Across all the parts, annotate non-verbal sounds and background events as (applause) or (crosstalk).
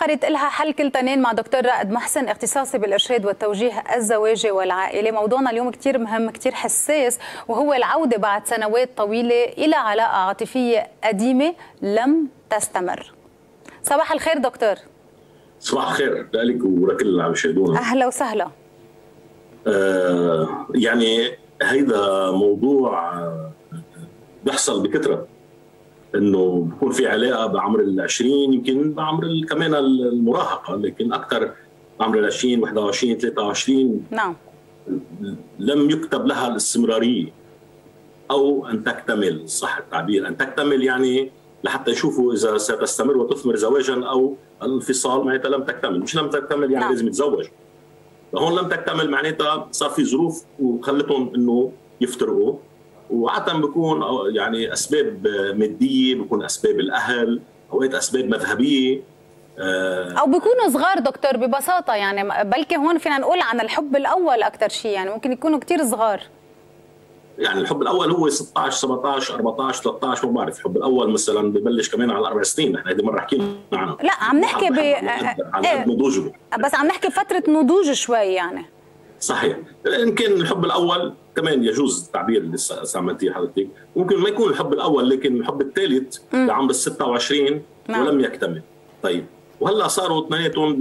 فقرة إلها حل كل تنين مع دكتور رائد محسن اختصاصي بالإرشاد والتوجيه الزواجي والعائلة موضوعنا اليوم كتير مهم كتير حساس وهو العودة بعد سنوات طويلة إلى علاقة عاطفية قديمة لم تستمر. صباح الخير دكتور. صباح الخير لك ولكل اللي عم يشاهدونا. أهلا وسهلا. آه يعني هيدا موضوع بيحصل بكثرة. إنه بكون في علاقة بعمر ال 20 يمكن بعمر كمان المراهقة لكن أكثر بعمر ال 20 21 23 نعم. لم يكتب لها الاستمرارية. أو أن تكتمل صح التعبير. أن تكتمل يعني لحتى يشوفوا إذا ستستمر وتثمر زواجا أو الانفصال معناتها لم تكتمل. مش لم تكتمل يعني نعم. لازم يتزوج. فهون لم تكتمل معناتها صار في ظروف وخلتهم إنه يفترقوا. وعادة بيكون يعني أسباب مادية بيكون أسباب الأهل اوقات أسباب مذهبية. آه، أو بيكونوا صغار دكتور ببساطة يعني بلكي هون فينا نقول عن الحب الأول أكثر شيء يعني ممكن يكونوا كثير صغار. يعني الحب الأول هو 16 17 14 13 ما بعرف الحب الأول مثلا ببلش كمان على أربع سنين نحن هذه مرة حكينا عنها لا عم نحكي ب على إيه. نضوجه. بس عم نحكي فترة نضوج شوي يعني. صحيح. كان الحب الأول كمان يجوز التعبير اللي استعملتيه حضرتك. ممكن ما يكون الحب الأول لكن الحب الثالث لعمر ال 26 نعم. ولم يكتمل. طيب وهلأ صاروا اثنيناتهم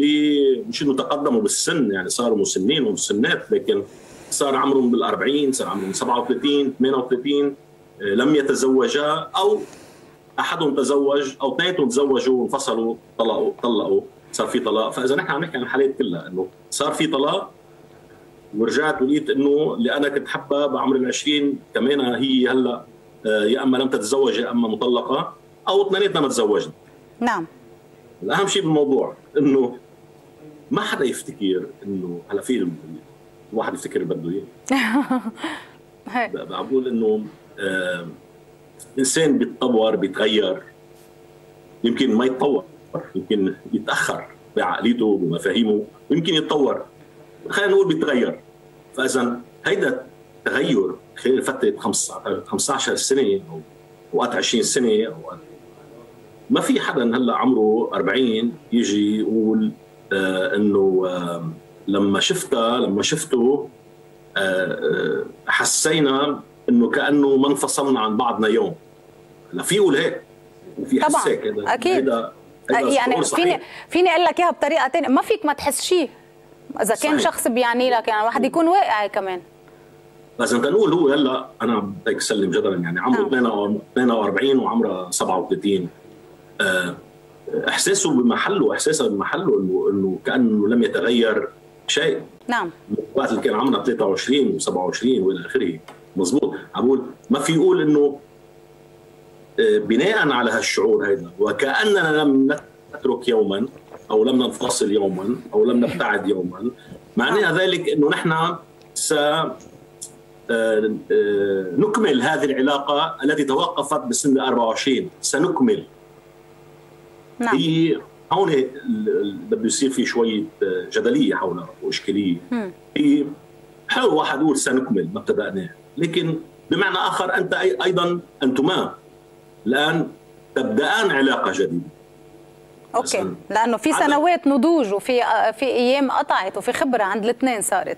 مش إنه تقدموا بالسن يعني صاروا مسنين ومسنات لكن صار عمرهم بال 40 صار عمرهم 37 38 لم يتزوجا أو أحدهم تزوج أو اثنيناتهم تزوجوا وانفصلوا طلقوا طلقوا صار في طلاق. فإذا نحن عم نحكي عن الحالات كلها إنه صار في طلاق ورجعت ولقيت إنه اللي أنا كنت حبها بعمر ال 20 كمان هي هلأ آه، يا أما لم تتزوج يا أما مطلقة أو اثنيناتنا ما تزوجنا. نعم. الأهم شيء بالموضوع إنه ما حدا يفتكر إنه هلا في الواحد يفتكر بده إياه. (laughs) بقول إنه آه إنسان بيتطور بيتغير يمكن ما يتطور يمكن يتأخر بعقليته بمفاهيمه ويمكن يتطور. خلينا نقول بيتغير. فإذا هيدا التغير خلال فترة 15 سنة أو وقت 20 سنة أو ما في حدا هلأ عمره 40 يجي يقول آه إنه آه لما شفتها لما شفته آه آه حسينا إنه كأنه ما انفصلنا عن بعضنا يوم. هلا في يقول هيك. وفي طبعا هيك. أكيد. هيدا يعني فيني فيني أقول لك إياها بطريقة ثانية ما فيك ما تحس شيء. إذا كان صحيح. شخص بيعني لك يعني واحد يكون واقعي كمان. بس انت نقول هو هلا أنا بدك أسلم جدلا يعني عمره 42 نعم. وعمره 37 آه، إحساسه بمحله إحساسه بمحله إنه إنه كأنه لم يتغير شيء. نعم. وقت اللي كان عمرنا 23 و27 وإلى آخره مضبوط عم بقول ما في يقول إنه آه، بناء على هالشعور هذا وكأننا لم نترك يوما أو لم ننفصل يوما أو لم نبتعد يوما. معناها ذلك إنه نحن س آه، آه، نكمل هذه العلاقة التي توقفت بسن 24 سنكمل. نعم. هي هون بده يصير في شوية جدلية حولها وإشكالية. هي حلو واحد يقول سنكمل ما ابتدأناه لكن بمعنى آخر أنت أيضا أنتما الآن تبدأان علاقة جديدة. okay. لأنه في سنوات نضوج وفي في أيام قطعت وفي خبرة عند الاثنين صارت.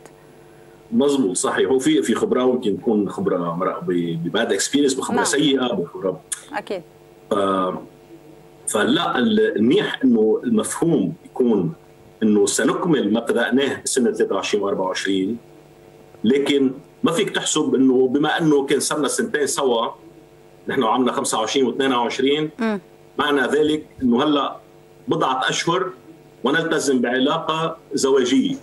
مظبوط صحيح. هو في في خبرة ممكن تكون خبرة ب bad experience بخبرة نعم. سيئة بخبره أكيد. ف فلا المنيح إنه المفهوم يكون إنه سنكمل ما ابتدأناه بسنة 23 و24 لكن ما فيك تحسب إنه بما إنه كان صرنا سنتين سوا نحن عمرنا 25 و22 معنى ذلك إنه هلأ بضعة أشهر ونلتزم بعلاقة زواجية.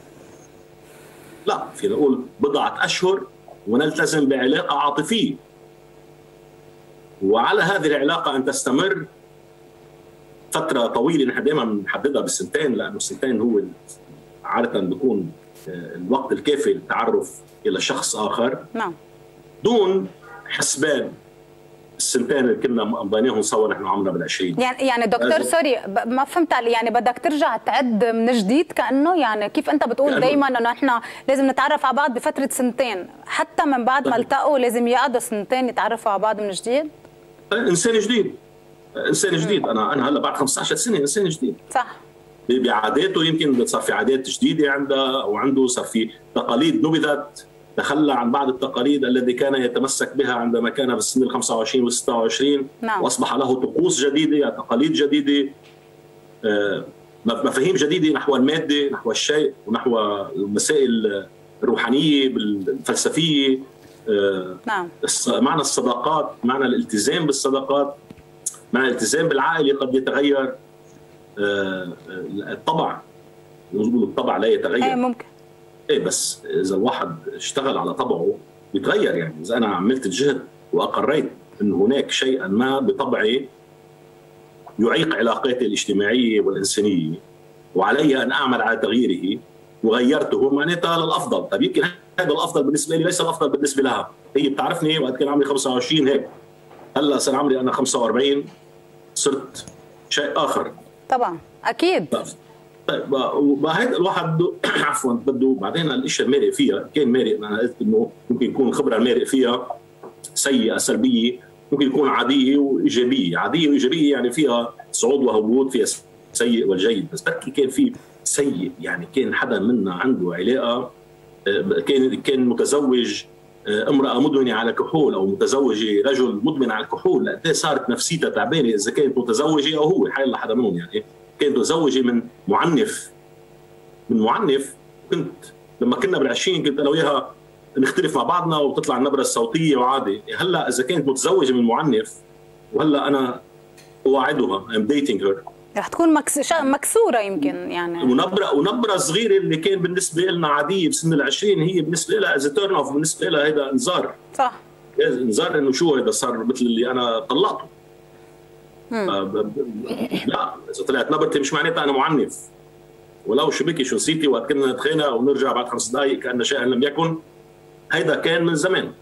لا فينا نقول بضعة أشهر ونلتزم بعلاقة عاطفية. وعلى هذه العلاقة أن تستمر فترة طويلة نحن دائما بنحددها بالسنتين لأنه السنتين هو عادة بيكون آه، الوقت الكافي للتعرف إلى شخص آخر. نعم. دون حسبان السنتين اللي كنا مقضيناهم سوا نحن عمرنا بال20 يعني يعني دكتور سوري ما فهمت علي. يعني بدك ترجع تعد من جديد كأنه؟ يعني كيف أنت بتقول دائما إنه نحن لازم نتعرف على بعض بفترة سنتين حتى من بعد ما التقوا لازم يقعدوا سنتين يتعرفوا على بعض من جديد؟ إنسان جديد. إنسان جديد. أنا أنا هلأ بعد 15 سنة إنسان جديد. صح. بعاداته يمكن صار في عادات جديدة عندها أو عنده صار في تقاليد نبذت. تخلى عن بعض التقاليد الذي كان يتمسك بها عندما كان في السن ال 25 وال 26 نعم. وأصبح له طقوس جديدة تقاليد جديدة آه، مفاهيم جديدة نحو المادة نحو الشيء ونحو المسائل الروحانية الفلسفيه آه، نعم. معنى الصداقات معنى الالتزام بالصداقات معنى الالتزام بالعائلة قد يتغير آه، الطبع الطبع لا يتغير. إيه ممكن. إيه بس إذا الواحد اشتغل على طبعه بيتغير يعني. إذا أنا عملت الجهد وأقريت إن هناك شيئا ما بطبعي يعيق علاقاتي الاجتماعية والإنسانية وعلي أن أعمل على تغييره وغيرته معناتها للافضل، طيب يمكن هذا الأفضل بالنسبة لي ليس الأفضل بالنسبة لها، هي بتعرفني وقت كان عمري 25 هيك. هلأ صار عمري أنا 45 صرت شيء آخر. طبعا أكيد. طيب وهذا الواحد بده (clears throat) عفوا بده بعدين الإشياء المارق فيها كان مارق أنا قلت إنه ممكن يكون الخبره المارق فيها سيئة سلبية ممكن يكون عادية وإيجابية، عادية وإيجابية يعني فيها صعود وهبوط فيها سيء والجيد، بس بركي كان في سيء. يعني كان حدا منا عنده علاقة آه، كان كان متزوج آه، امرأة مدمنة على كحول أو متزوجة رجل مدمن على الكحول قد صارت نفسيتها تعبانة إذا كانت متزوجة أو هو حي حدا منهم يعني. كانت متزوجه من معنف. من معنف كنت لما كنا بالعشرين كنت أنا وياها نختلف مع بعضنا وتطلع النبرة الصوتية وعادي. هلأ إذا كانت متزوجه من معنف وهلأ أنا اواعدها I'm dating her رح تكون مكس... مكسورة يمكن يعني. ونبرة ونبرة صغيرة اللي كان بالنسبة لنا عادية بسن العشرين هي بالنسبة لها is turn off بالنسبة لها هذا انذار. صح. انذار إنه شو هذا صار مثل اللي أنا طلقته لا إذا طلعت نبرتي مش معناتها أنا معنف. ولو شو بكي شو نسيتي وقت كنا نتخانق ونرجع بعد خمس دقائق كأن شيئا لم يكن هيدا كان من زمان.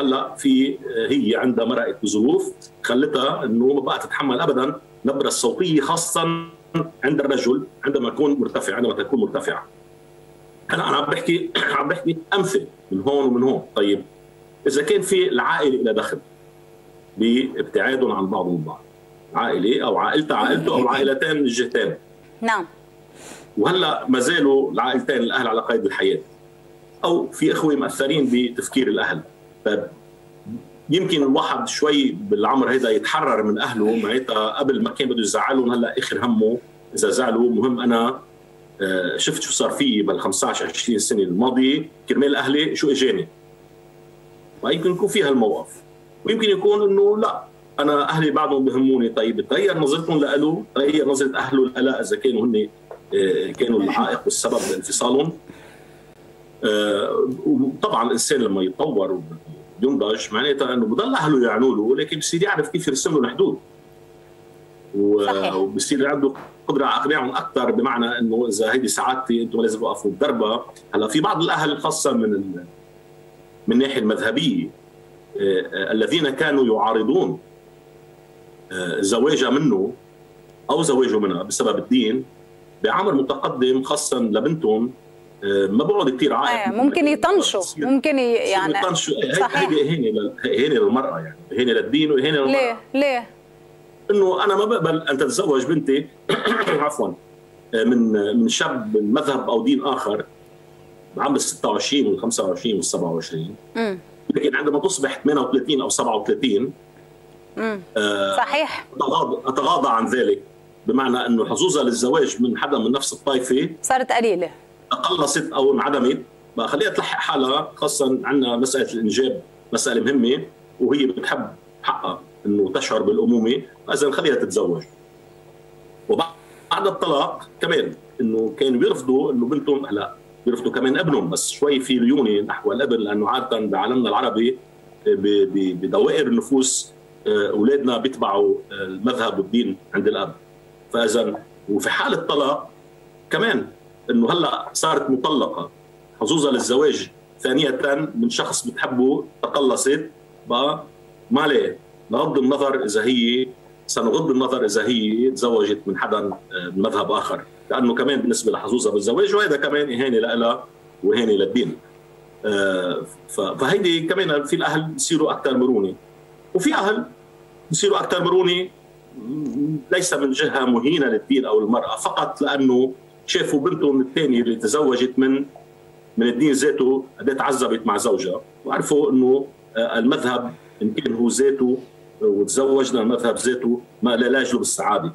هلأ في هي عندها مرقت بظروف خلتها إنه ما بقى تتحمل ابدا النبره الصوتيه خاصه عند الرجل عندما يكون مرتفع عندما تكون مرتفعة. أنا أنا عم بحكي (clears throat) عم بحكي أمثلة من هون ومن هون. طيب إذا كان في العائلة إلى دخل بابتعادهم عن بعضهم البعض عائلة أو عائلته عائلته أو عائلتين من الجهتين. نعم. وهلأ ما زالوا العائلتين الأهل على قيد الحياة. أو في إخوة مأثرين بتفكير الأهل. طيب يمكن الواحد شوي بالعمر هيدا يتحرر من أهله. معناتها قبل ما كان بده يزعلهم هلأ آخر همه إذا زعلوا مهم أنا آه، شفت شو صار في بال 15 20 سنة الماضية. كرمال أهلي شو إجاني؟ ويمكن يكون في هالموقف. ويمكن يكون إنه لأ. أنا أهلي بعضهم بهموني. طيب تغير نظرتهم له تغير نظرة أهله له إذا كانوا هن آه، كانوا العائق والسبب لانفصالهم. آه، وطبعا الإنسان لما يتطور وينضج معناتها إنه بضل أهله يعنوا له لكن بصير يعرف كيف يرسم له الحدود وبصير عنده قدرة على اقناعهم أكثر بمعنى إنه إذا هيدي سعادتي أنتم لازم توقفوا بدربها هلأ في بعض الأهل خاصة من من الناحية المذهبية آه، الذين كانوا يعارضون زواجها منه أو زواجه منها بسبب الدين بعمر متقدم خاصه لبنتهم آه، ما بقعد كثير عائق آه ممكن يطنشوا ممكن يعني يطنشوا. هيدي اهانه اهانه للمرأة يعني اهانه للدين واهانه للمرأة. ليه؟ ليه؟ إنه أنا ما بقبل أن تتزوج بنتي (coughs) عفوا آه، من من شاب من مذهب أو دين آخر بعمر 26 وال 25 وال 27 لكن عندما تصبح 38 أو 37 آه صحيح. أتغاضى, أتغاضى عن ذلك بمعنى أنه حظوظها للزواج من حدا من نفس الطائفة صارت قليلة. تقلصت أو انعدمت بقى خليها تلحق حالها خاصه عندنا مسألة الإنجاب مسألة مهمة وهي بتحب حقها إنه تشعر بالأمومة اذا خليها تتزوج. وبعد الطلاق كمان إنه كانوا بيرفضوا إنه بنتهم هلا بيرفضوا كمان ابنهم بس شوي في ليونة نحو الابن لأنه عادة بعالمنا العربي بدوائر النفوس آه، أولادنا بيتبعوا آه، المذهب والدين عند الأب. فإذا وفي حال الطلاق كمان إنه هلأ صارت مطلقة حظوظها للزواج ثانية من شخص بتحبه تقلصت بقى ما عليه بغض النظر إذا هي سنغض النظر إذا هي تزوجت من حدا آه، من مذهب آخر. لأنه كمان بالنسبة لحظوظها بالزواج وهذا كمان إهانة لها وإهانة للدين. فهيدي كمان في الأهل بصيروا أكثر مرونة. وفي أهل بصيروا أكثر مرونة ليس من جهة مهينة للدين أو المرأة فقط لأنه شافوا بنتهم الثانية اللي تزوجت من من الدين ذاته قد تعذبت مع زوجها وعرفوا إنه المذهب إن كان هو ذاته وتزوجنا المذهب ذاته ما لا يجلب السعادة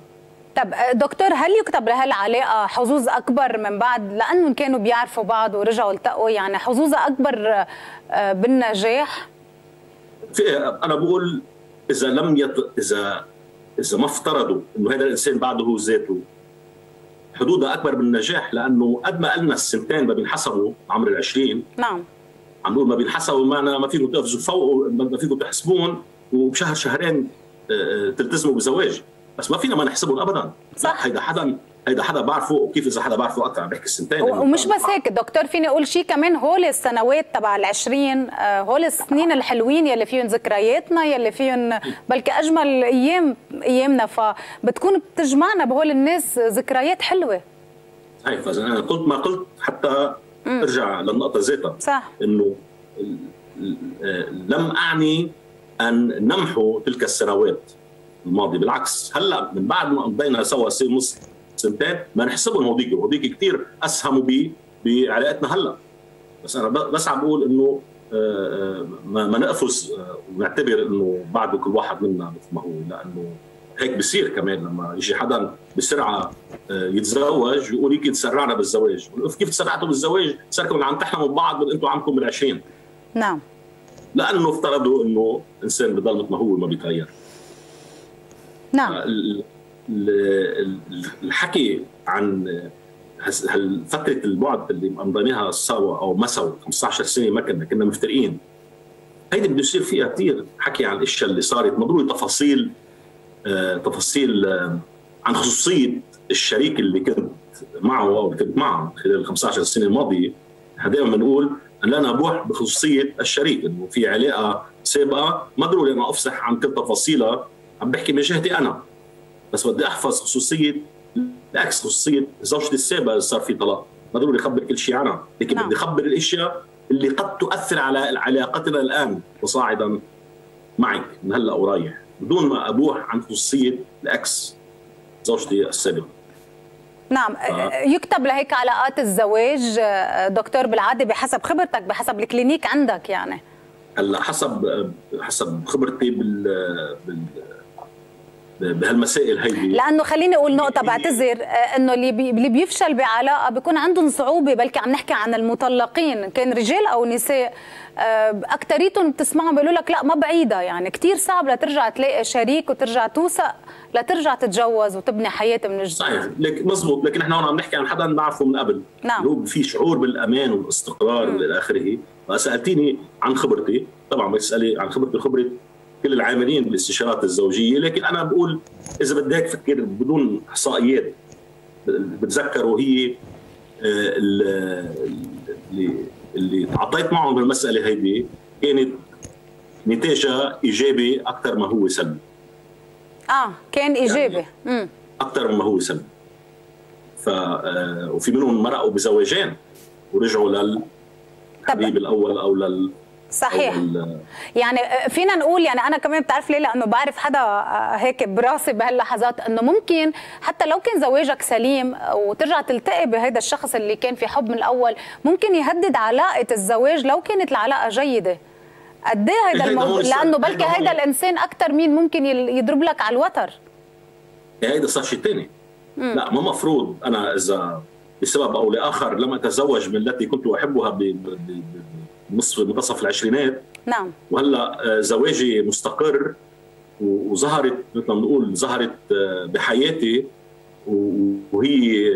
طب دكتور هل يكتب لهالعلاقة حظوظ أكبر من بعد لأنهم كانوا بيعرفوا بعض ورجعوا التقوا يعني حظوظها أكبر بالنجاح؟ في أنا بقول إذا لم يت... اذا إذا ما افترضوا إنه هذا الإنسان بعده هو ذاته حدودها أكبر بالنجاح لأنه قد ما قلنا السنتين ما بينحسبوا عمر ال 20 نعم. عم نقول ما بينحسبوا معنا ما فيكم تقفزوا فوق ما فيكم تحسبون وبشهر شهرين تلتزموا بزواج. بس ما فينا ما نحسبهم ابدا. صح. هيدا حدا هيدا حدا بعرفه وكيف إذا حدا بعرفه أكثر عم بحكي السنتين. ومش بس هيك دكتور فيني أقول شيء كمان. هول السنوات تبع ال20 هول السنين الحلوين يلي فيهم ذكرياتنا يلي فيهم بلكي أجمل أيام أيامنا. فبتكون بتجمعنا بهول الناس ذكريات حلوة. هي فاذا أنا قلت ما قلت حتى. أرجع للنقطة ذاتها. صح. إنه لم أعني أن نمحو تلك السنوات الماضية. بالعكس هلأ من بعد ما قضينا سوا ونص سنتين ما نحسبهم. هوديك هوديك كثير اسهموا ب بعلاقتنا هلأ. بس أنا بس عم بقول إنه ما, ما نقفز ونعتبر إنه بعده كل واحد منا مثل ما هو. لأنه هيك بصير كمان لما يجي حدا بسرعة يتزوج يقول يمكن تسرعنا بالزواج. كيف تسرعتوا بالزواج؟ صرتوا عم تحلموا ببعض من أنتم عمكم بال 20 نعم. لأنه افترضوا إنه إنسان بضل مثل ما هو ما بيتغير. نعم. الحكي عن فترة البعد اللي مضيناها سوا أو ما سوا 15 سنة ما كنا كنا مفترقين. هيدي بده يصير فيها كثير حكي عن الأشياء اللي صارت. مضروري تفاصيل آه تفاصيل آه عن خصوصية الشريك اللي كنت معه أو اللي كنت معه خلال ال 15 سنة الماضية. دائما بنقول أن لا نبوح بخصوصية الشريك إنه في علاقة سابقة. ما ضروري أنا افصح عن كل تفاصيلها. عم بحكي من جهتي أنا. بس بدي أحفظ خصوصية بالعكس خصوصية زوجتي السابقه اللي صار في طلاق. ما ضروري اخبر كل شيء عنها لكن نعم. بدي أخبر الأشياء اللي قد تؤثر على علاقتنا الآن وصاعدا معك من هلأ ورايح بدون ما أبوح عن خصوصية ال ex زوجتي السابقه نعم. ف... يكتب لهيك علاقات الزواج دكتور بالعادة بحسب خبرتك بحسب ال clinic عندك يعني. هلأ حسب حسب خبرتي بال, بال... بهالمسائل هيدي. لأنه خليني أقول نقطة بعتذر إنه اللي بي اللي بيفشل بعلاقة بيكون عندهم صعوبة بلكي عم نحكي عن المطلقين كان رجال أو نساء اكثريتهم بتسمعهم بيقولوا لك لا ما بعيدة يعني كثير صعب لترجع تلاقي شريك وترجع توثق لترجع تتجوز وتبني حياة من جديد. صحيح. لك مزبوط. لكن إحنا هون عم نحكي عن حدا بنعرفه من قبل. نعم. اللي هو في شعور بالأمان والإستقرار والى آخره. فسألتيني عن خبرتي. طبعا بتسالي عن خبرتي خبره كل العاملين بالاستشارات الزوجية لكن أنا بقول إذا بدي هيك فكر بدون إحصائيات بتذكر وهي اللي اللي تعاطيت معهم بالمسألة هيدي كانت نتاجها إيجابي أكثر ما هو سلبي. آه كان إيجابي. يعني أكثر مما هو سلبي. ف وفي منهم مرقوا بزواجين ورجعوا للحبيب الأول أو لل صحيح. يعني فينا نقول يعني أنا كمان بتعرف ليه؟ لأنه بعرف حدا هيك براسي بهاللحظات إنه ممكن حتى لو كان زواجك سليم وترجع تلتقي بهذا الشخص اللي كان في حب من الأول ممكن يهدد علاقة الزواج لو كانت العلاقة جيدة. قد إيه هيدا الموضوع لأنه بلكي هيدا الإنسان أكثر مين ممكن يضرب لك على الوتر. هيدا صار شيء ثاني لا ما مفروض أنا إذا بسبب أو لآخر لم أتزوج من التي كنت أحبها نصف منتصف العشرينات. نعم. وهلا زواجي مستقر وظهرت مثل ما بنقول ظهرت بحياتي وهي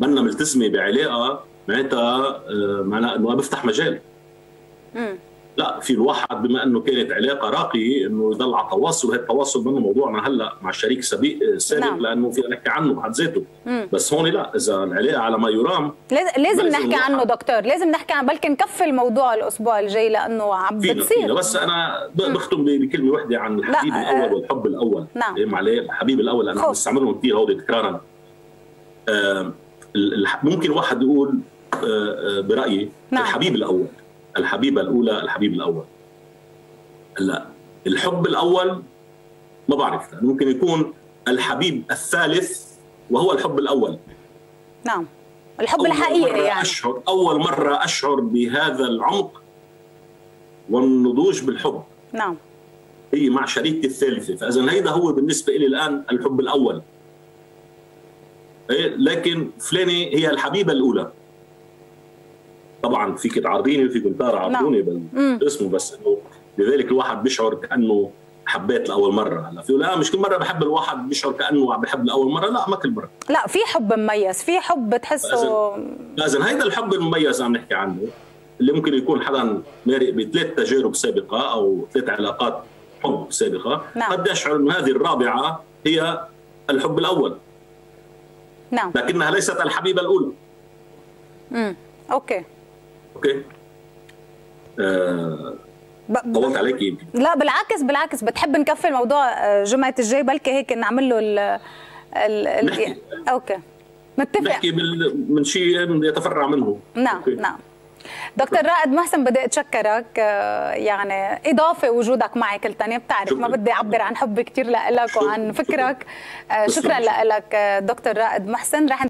منا ملتزمة بعلاقة معناتها معناها إنه بفتح مجال. مم. لا في الواحد بما أنه كانت علاقة راقية إنه يضل على تواصل وهي التواصل منه موضوعنا هلأ مع الشريك سابق سابق نعم. لأنه فينا نحكي عنه بحد ذاته. بس هون لا إذا العلاقة على ما يرام لازم لازم نحكي الواحد- عنه دكتور لازم نحكي عن بلكي نكفي الموضوع الأسبوع الجاي لأنه عم فينا بتصير بس أنا بختم بكلمة واحدة عن الحبيب لا، الأول آه، والحب الأول نعم. إيه عليه الحبيب الأول أنا. بستعملهم كثير هودي تكرارا آه، ممكن واحد يقول آه، آه، برأيي نعم. الحبيب الأول الحبيبة الأولى الحبيب الأول. هلا الحب الأول ما بعرف ممكن يكون الحبيب الثالث وهو الحب الأول. نعم. الحب أول الحقيقي مرة يعني. أشعر أول مرة أشعر بهذا العمق والنضوج بالحب. نعم. هي مع شريكتي الثالثة. فإذا هيدا هو بالنسبة لي الآن الحب الأول. إيه لكن فلانة هي الحبيبة الأولى. طبعا فيك تعارضيني وفيك تعارضوني بالاسم بس إنه لذلك الواحد بيشعر كأنه حبيت لأول مرة. هلا في لا مش كل مرة بحب الواحد بيشعر كأنه عم بحب لأول مرة. لا ما كل مرة. لا في حب مميز. في حب بتحسه لازم هيدا الحب المميز عم نحكي عنه اللي ممكن يكون حدا مارق بثلاث تجارب سابقة أو ثلاث علاقات حب سابقة. نعم. قد يشعر انه هذه الرابعة هي الحب الأول. نعم. لكنها ليست الحبيبة الأولى. امم أوكي. أوكي آه. طولت عليك يمكن لا بالعكس بالعكس بتحب نكفي الموضوع آه، جمعة الجاي بلكي هيك نعمل له ال ال. نحكي. okay نتفق نحكي بال... من شيء يتفرع منه نعم okay. نعم دكتور رائد محسن بدي أتشكرك آه، يعني إضافة وجودك معي كل تانية بتعرف ما شكراً. بدي أعبر عن حبي كثير لك وعن. فكرك آه، شكرا شكراً. لك دكتور رائد محسن رح